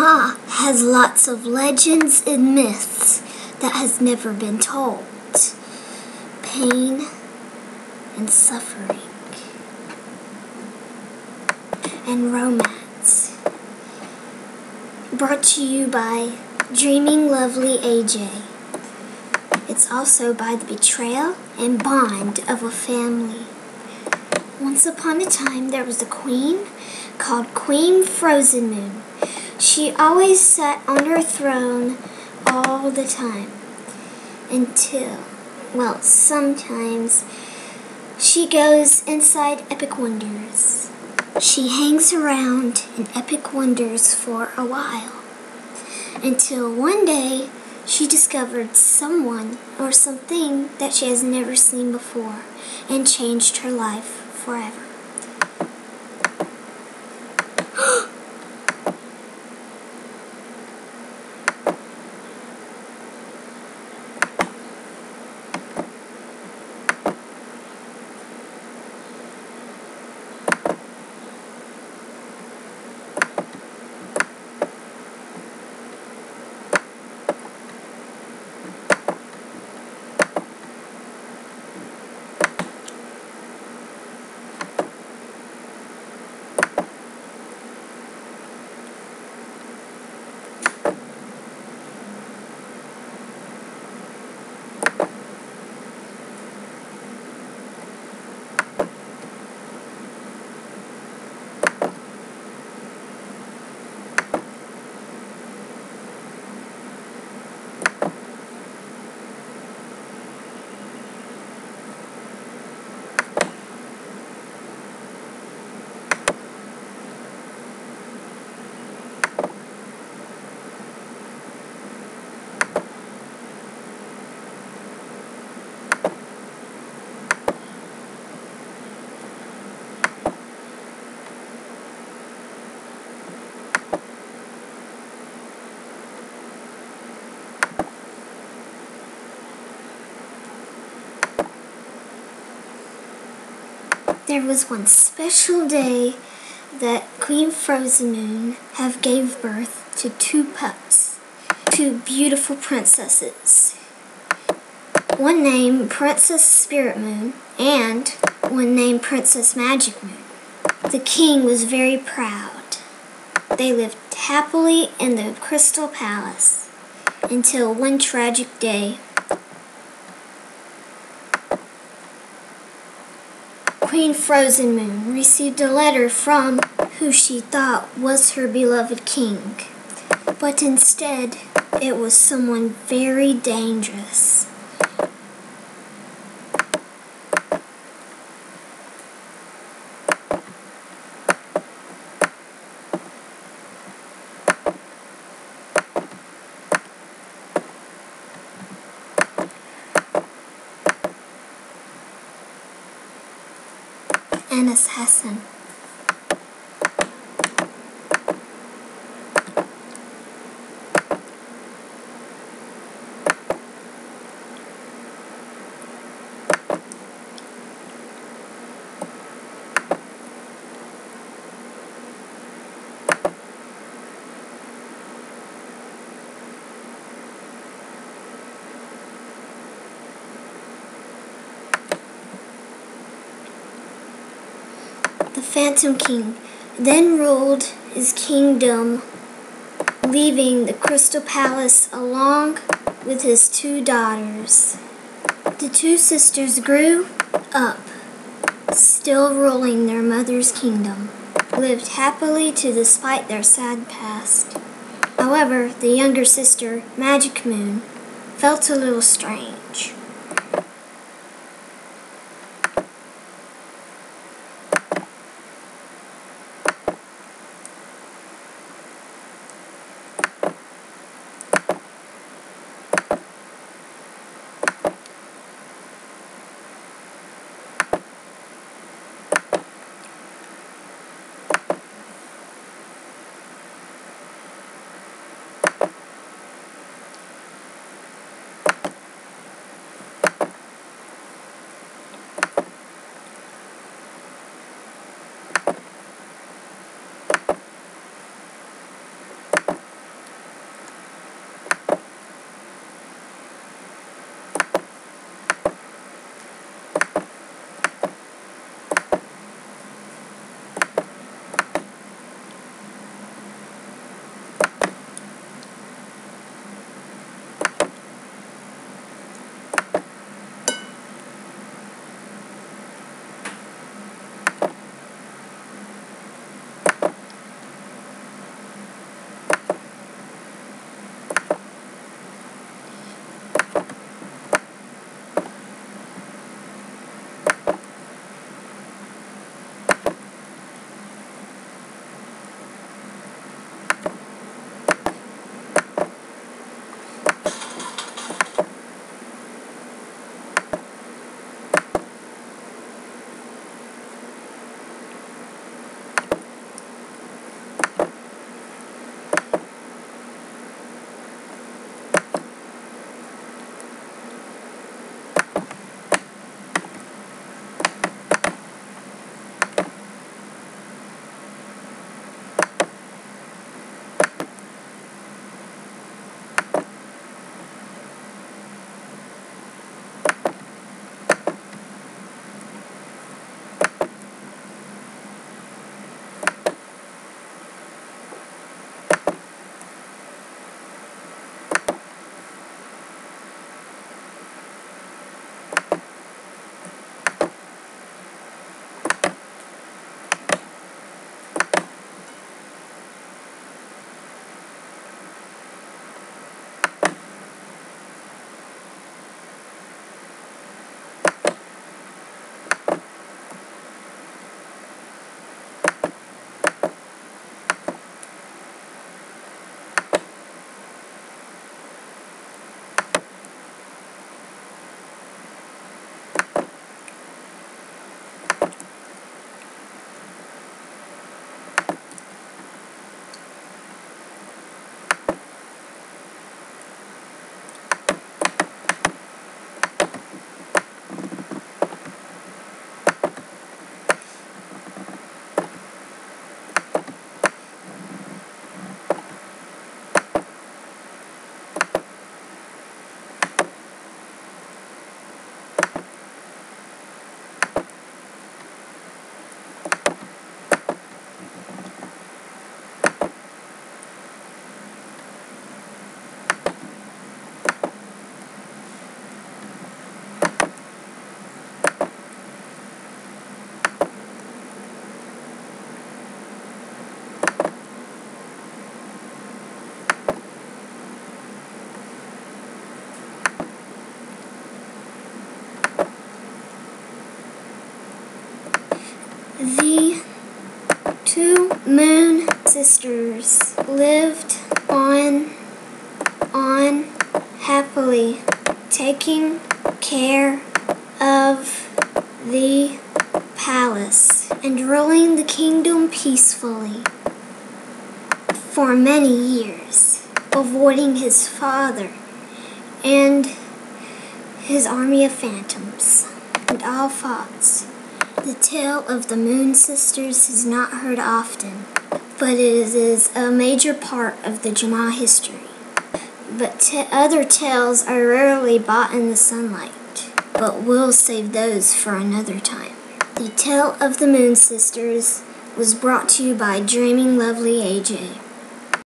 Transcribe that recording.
Ma has lots of legends and myths that has never been told. Pain and suffering and romance. Brought to you by Dreaming Lovely AJ. It's also by the betrayal and bond of a family. Once upon a time, there was a queen called Queen Frozen Moon. She always sat on her throne all the time until, well, sometimes she goes inside Epic Wonders. She hangs around in Epic Wonders for a while until one day she discovered someone or something that she has never seen before and changed her life forever. There was one special day that Queen Frozen Moon have gave birth to two pups, two beautiful princesses. One named Princess Spirit Moon and one named Princess Magic Moon. The king was very proud. They lived happily in the Crystal Palace until one tragic day Queen Frozen Moon received a letter from who she thought was her beloved king, but instead it was someone very dangerous. An assassin. Phantom King then ruled his kingdom, leaving the Crystal Palace along with his two daughters. The two sisters grew up, still ruling their mother's kingdom, lived happily to despite their sad past. However, the younger sister, Magic Moon, felt a little strange. Moon sisters lived on, on happily, taking care of the palace and ruling the kingdom peacefully for many years, avoiding his father and his army of phantoms and all thoughts. The tale of the Moon Sisters is not heard often, but it is a major part of the Jamaa history. But other tales are rarely bought in the sunlight, but we'll save those for another time. The Tale of the Moon Sisters was brought to you by Dreaming Lovely AJ.